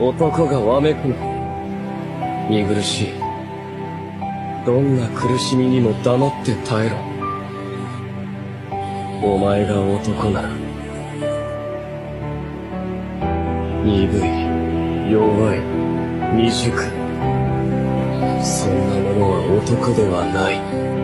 男がわめくな。見苦しい。どんな苦しみにも黙って耐えろ。お前が男なら。鈍い、弱い、未熟。そんなものは男ではない。